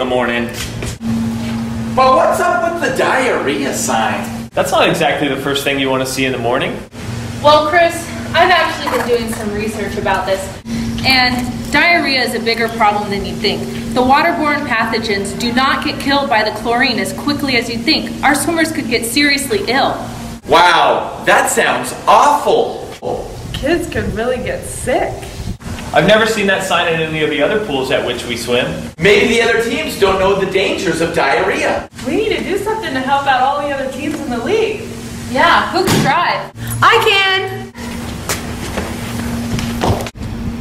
the morning. But what's up with the diarrhea sign? That's not exactly the first thing you want to see in the morning. Well, Chris, I've actually been doing some research about this, and diarrhea is a bigger problem than you think. The waterborne pathogens do not get killed by the chlorine as quickly as you think. Our swimmers could get seriously ill. Wow, that sounds awful. Kids could really get sick. I've never seen that sign in any of the other pools at which we swim. Maybe the other teams don't know the dangers of diarrhea. We need to do something to help out all the other teams in the league. Yeah, who can drive? I can.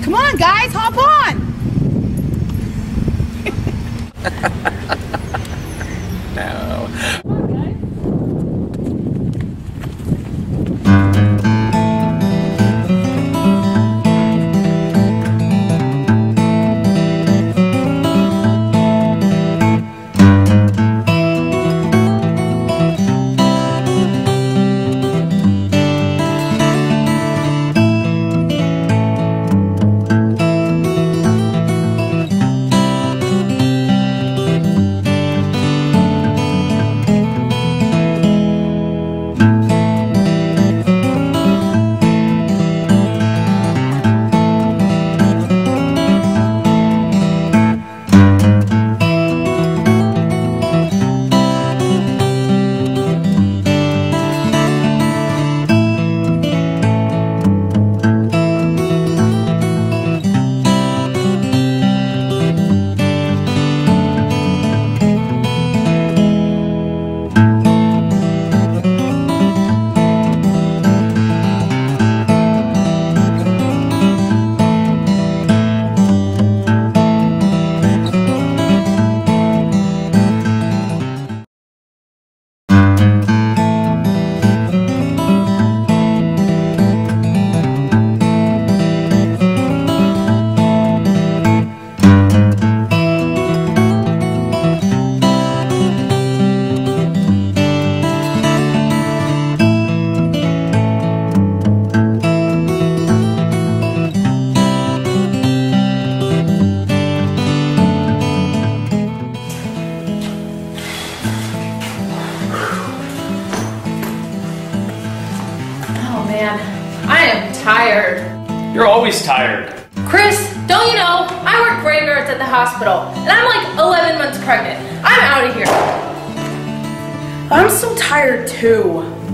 Come on, guys, hop on. Oh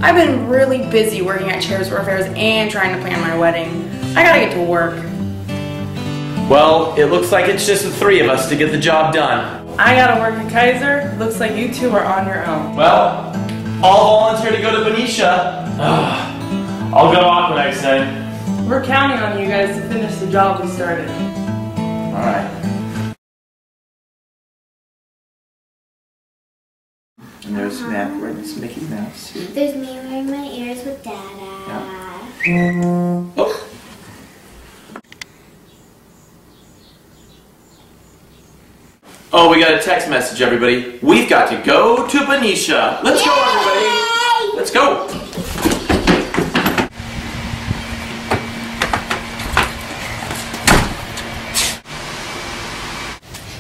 I've been really busy working at Chairs for Affairs and trying to plan my wedding. I gotta get to work. Well, it looks like it's just the three of us to get the job done. I gotta work at Kaiser. Looks like you two are on your own. Well, I'll volunteer to go to Benicia. Ugh. I'll go to Aqua Knights then. We're counting on you guys to finish the job we started. Alright. And there's Matt wearing his Mickey Mouse. There's me wearing my ears with Dada. Oh. Oh, we got a text message, everybody. We've got to go to Benicia. Let's go, everybody. Let's go.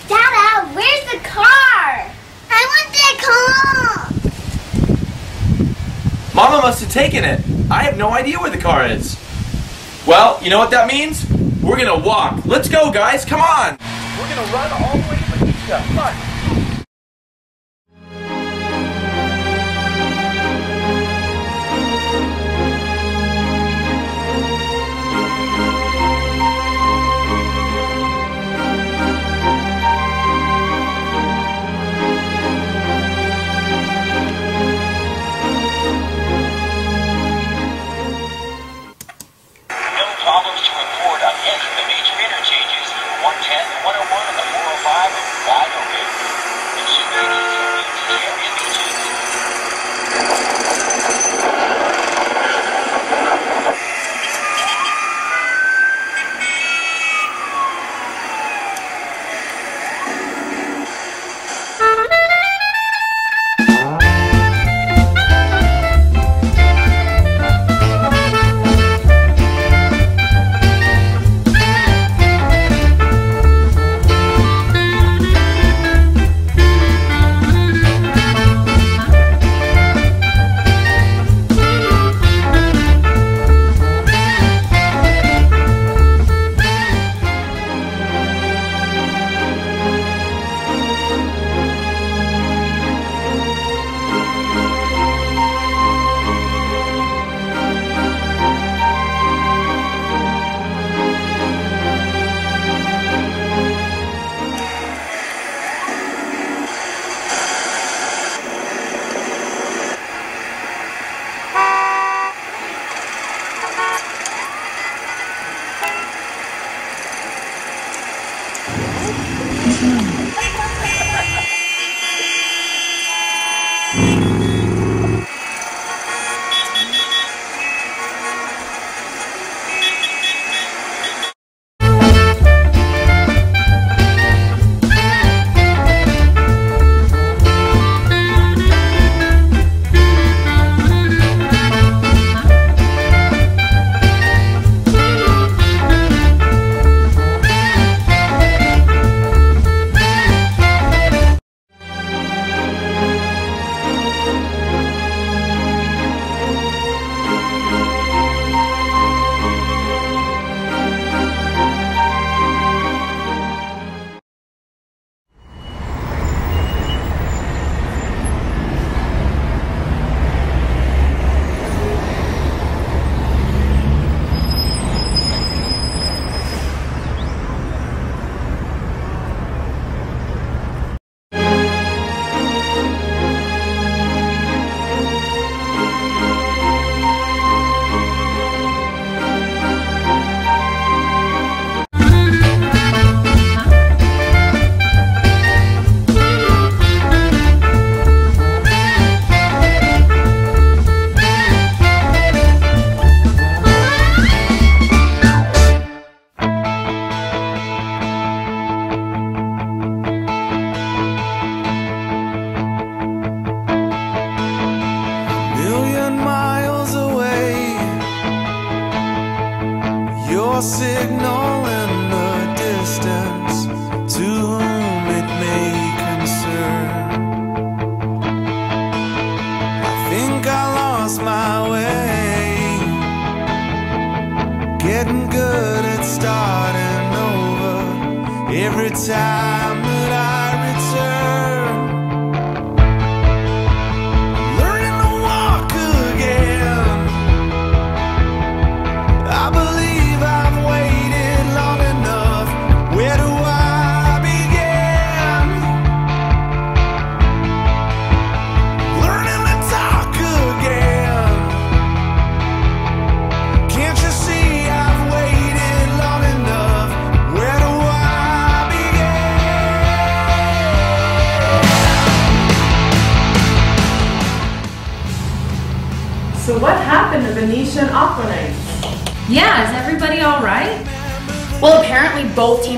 Dada, where's the car? Taken it. I have no idea where the car is. Well, you know what that means? We're gonna walk. Let's go, guys. Come on. We're gonna run all the way to Benicia. Come on.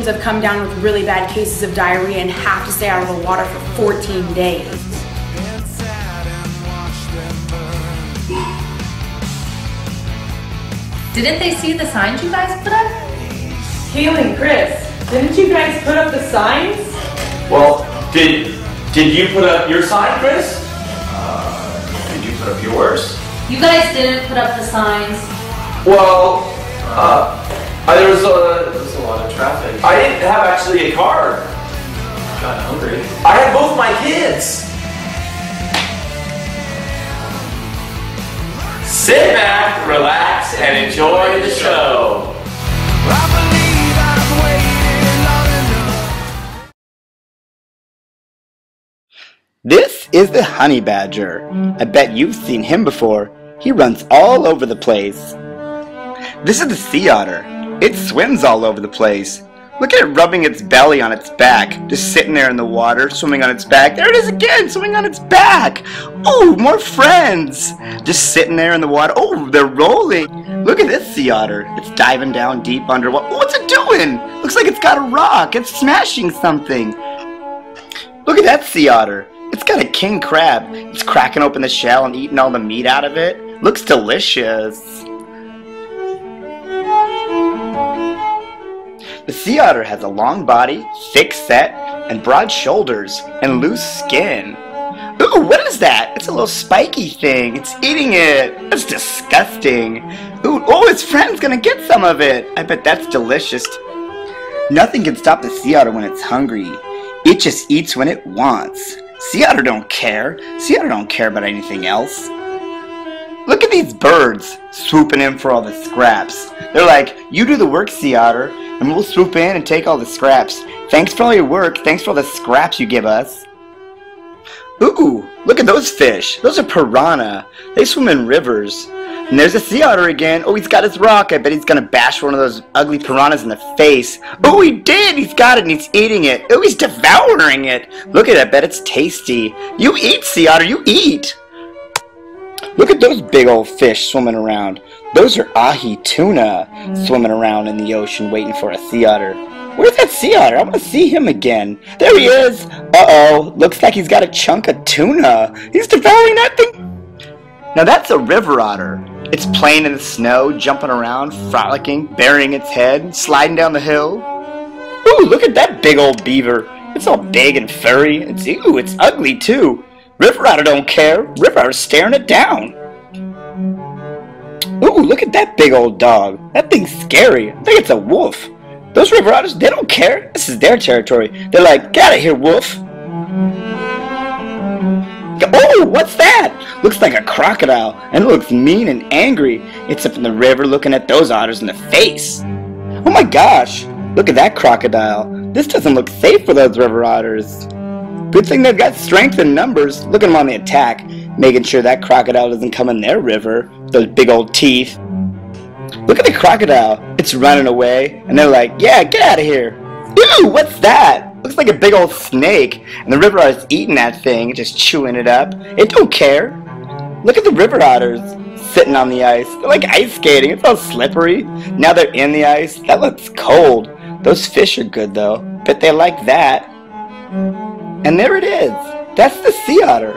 Both have come down with really bad cases of diarrhea and have to stay out of the water for 14 days. Didn't they see the signs you guys put up? Kaylee Chris, didn't you guys put up the signs? Well, did did you put up your sign, Chris? Uh, did you put up yours? You guys didn't put up the signs. Well, uh, uh, there was a. traffic. I didn't have actually a car. got hungry. I had both my kids. Sit back, relax, and enjoy the show. I believe I've waited long enough. This is the honey badger. I bet you've seen him before. He runs all over the place. This is the sea otter. It swims all over the place. Look at it rubbing its belly on its back, just sitting there in the water, swimming on its back. There it is again, swimming on its back. Oh, more friends. Just sitting there in the water. Oh, they're rolling. Look at this sea otter. It's diving down deep underwater. Oh, what's it doing? Looks like it's got a rock. It's smashing something. Look at that sea otter. It's got a king crab. It's cracking open the shell and eating all the meat out of it. Looks delicious. The sea otter has a long body, thick set, and broad shoulders, and loose skin. Ooh, what is that? It's a little spiky thing. It's eating it. That's disgusting. Ooh, oh, its friend's gonna get some of it. I bet that's delicious. Nothing can stop the sea otter when it's hungry. It just eats when it wants. Sea otter don't care. Sea otter don't care about anything else. These birds swooping in for all the scraps. They're like, you do the work, sea otter, and we'll swoop in and take all the scraps. Thanks for all your work. Thanks for all the scraps you give us. Ooh, look at those fish. Those are piranha. They swim in rivers. And there's a sea otter again. Oh, he's got his rock. I bet he's gonna bash one of those ugly piranhas in the face. Oh, he did. He's got it and he's eating it. Oh, he's devouring it. Look at it. I bet it's tasty. You eat, sea otter. You eat. Look at those big old fish swimming around. Those are ahi tuna mm. swimming around in the ocean waiting for a sea otter. Where's that sea otter? I want to see him again. There he is. Uh-oh. Looks like he's got a chunk of tuna. He's devouring that thing. Now that's a river otter. It's playing in the snow, jumping around, frolicking, burying its head, sliding down the hill. Ooh, look at that big old beaver. It's all big and furry. It's ooh, it's ugly too. River otter don't care. River otter's staring it down. Ooh, look at that big old dog. That thing's scary. I think it's a wolf. Those river otters, they don't care. This is their territory. They're like, get out of here, wolf. Oh, what's that? Looks like a crocodile, and it looks mean and angry. It's up in the river looking at those otters in the face. Oh my gosh, look at that crocodile. This doesn't look safe for those river otters. Good thing they've got strength in numbers. Look at them on the attack, making sure that crocodile doesn't come in their river. Those big old teeth. Look at the crocodile. It's running away, and they're like, yeah, get out of here. Ew, what's that? Looks like a big old snake, and the river otter's eating that thing, just chewing it up. It don't care. Look at the river otters sitting on the ice. They're like ice skating. It's all slippery. Now they're in the ice. That looks cold. Those fish are good though. Bet they like that. And there it is. That's the sea otter.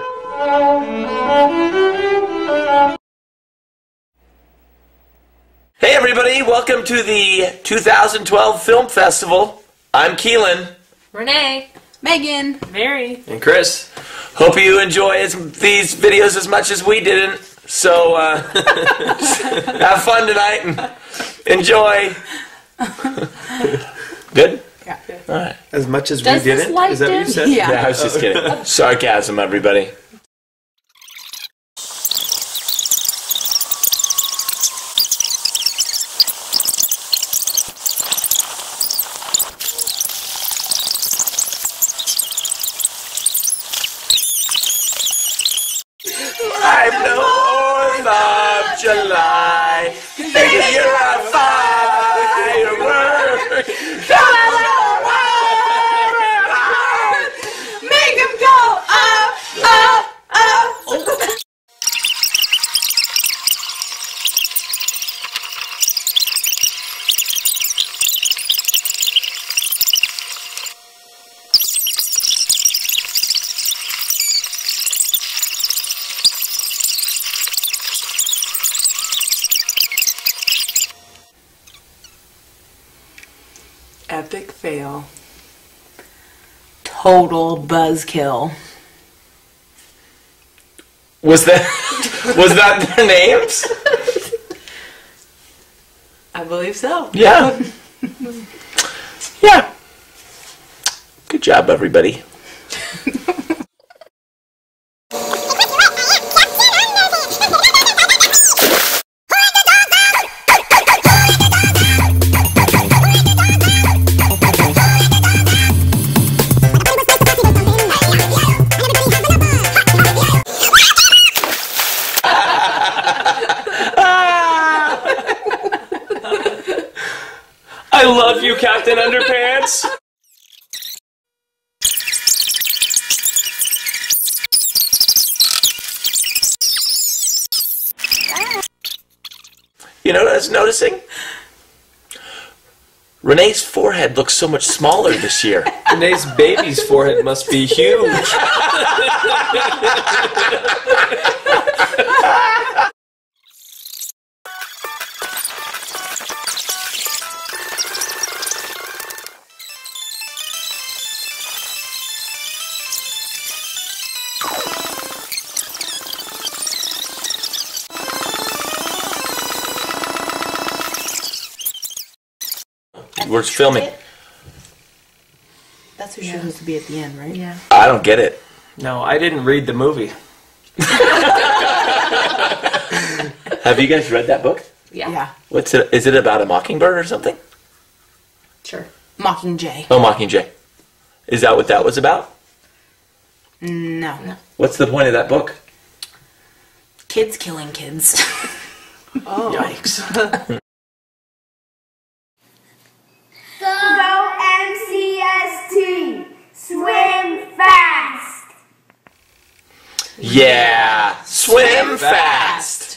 Hey everybody, welcome to the 2012 Film Festival. I'm Keelan Renee. Megan. Mary. and Chris. Hope you enjoy as, these videos as much as we didn't. So uh, have fun tonight and enjoy. Good? Yeah. All right. As much as Does we this didn't? light Is that what you dim? said? Yeah. Yeah, I was just kidding. Sarcasm, everybody. I'm the 4th of July. Baby, you're a firework. Make him go up, up, up. Epic fail. Total buzzkill. Was that Was that their names? I believe so. Yeah. yeah. Good job, everybody. Captain Underpants. You know what I was noticing? Renee's forehead looks so much smaller this year. Renee's baby's forehead must be huge. We're filming. That's who's supposed to be at the end, right? Yeah. I don't get it. No, I didn't read the movie. Have you guys read that book? Yeah. Yeah. What's it? Is it about a mockingbird or something? Sure. Mockingjay. Oh, Mockingjay. Is that what that was about? No. No. What's the point of that book? Kids killing kids. Oh. Yikes. Go MCST. Swim fast. Yeah. Swim fast.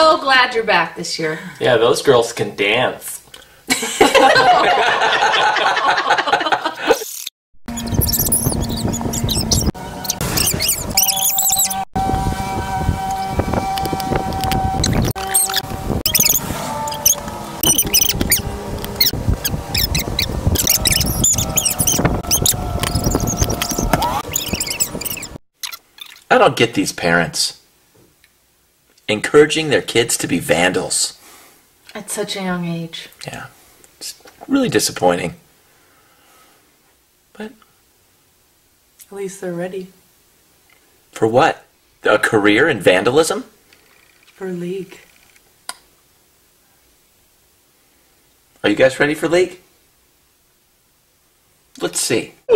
So glad you're back this year. Yeah, those girls can dance. I don't get these parents encouraging their kids to be vandals. At such a young age. Yeah. It's really disappointing. But At least they're ready for what? A career in vandalism? for league. Are you guys ready for league? Let's see.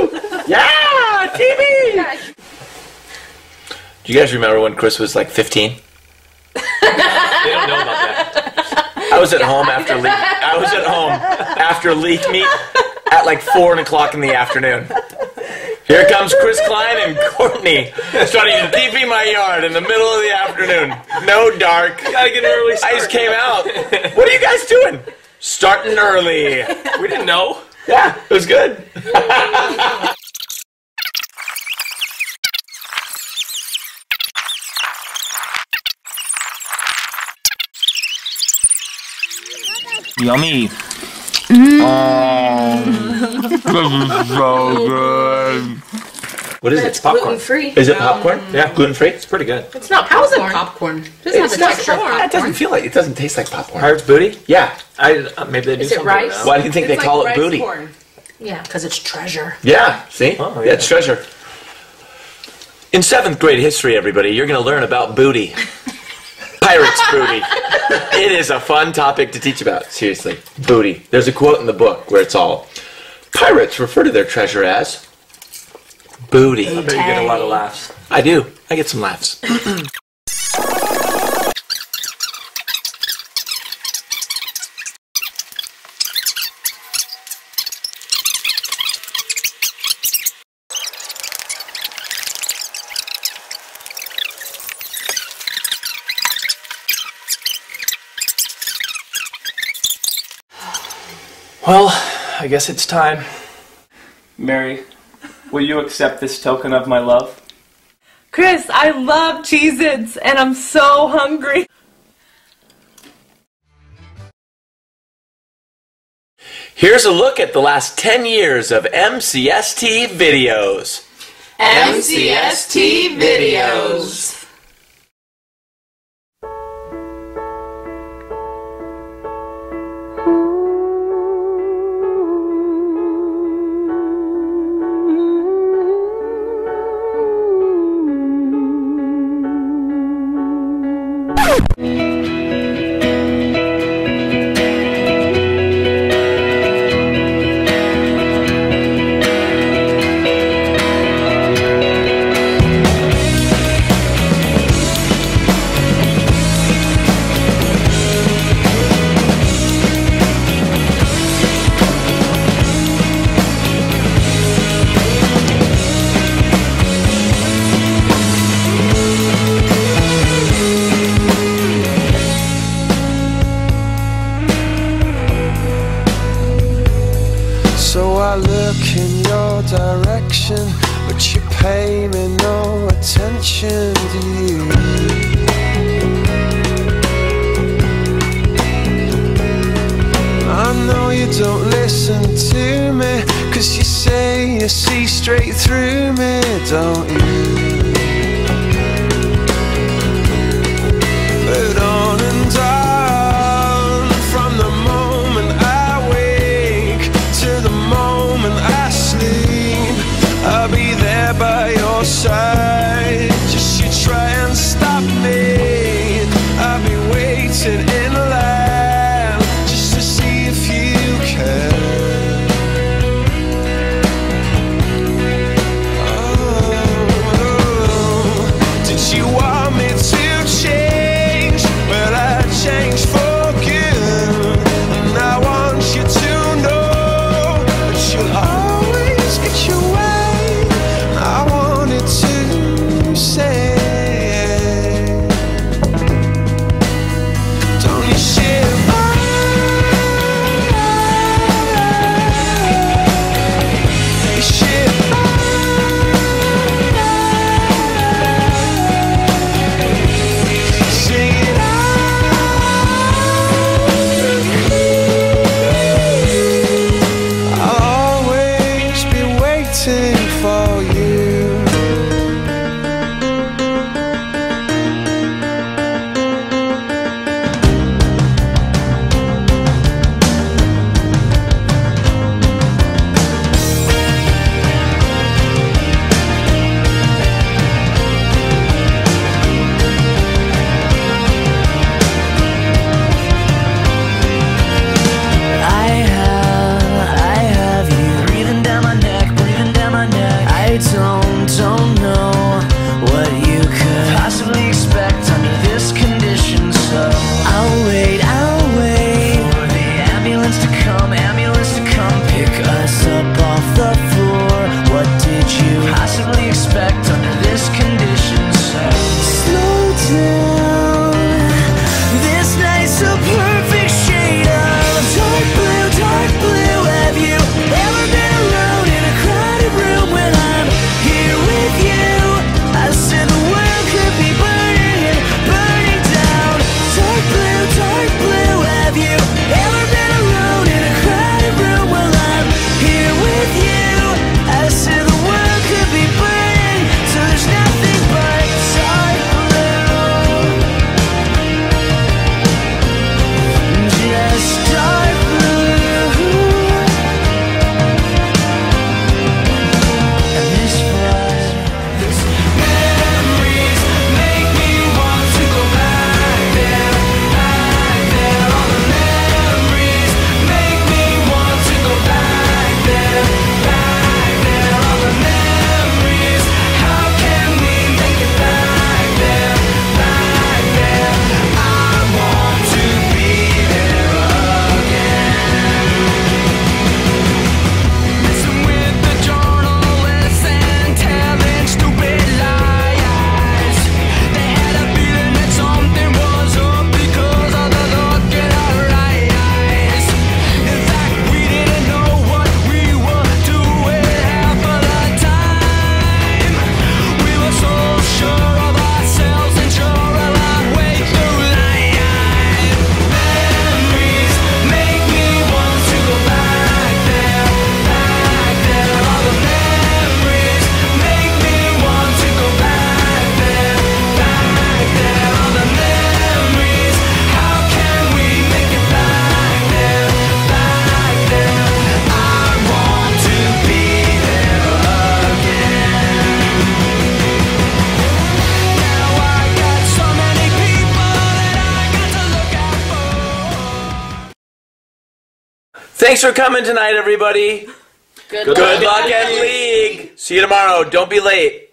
yeah, TV. Do you guys remember when Chris was like 15? They don't know about that. I was at home after league. I was at home after league meet at like four o'clock in the afternoon. Here comes Chris Klein and Courtney starting to TP my yard in the middle of the afternoon. No dark. Gotta get an early start. Ice came out. What are you guys doing? Starting early. We didn't know. Yeah, it was good. Yummy. Oh, this is so good. What is it? Gluten free. Is it popcorn? Yeah, gluten free. It's pretty good. It's not How's it popcorn. popcorn? It doesn't have It's the not texture of It doesn't feel like it doesn't taste like popcorn. Pirate's booty? Yeah. I uh, maybe they do Is it something rice? now. Why do you think they call it booty? Yeah. Because it's treasure. Yeah. See? Oh, yeah. yeah. it's treasure. In seventh grade history, everybody, you're going to learn about booty. Pirates booty. it is a fun topic to teach about. Seriously, booty. There's a quote in the book where it's all pirates refer to their treasure as booty. I bet you get a lot of laughs. I do. I get some laughs. Well, I guess it's time. Mary, will you accept this token of my love? Chris, I love Cheez Its and I'm so hungry. Here's a look at the last 10 years of MCST videos. MCST videos. dancing for coming tonight, everybody. Good, Good luck at league. See you tomorrow. Don't be late.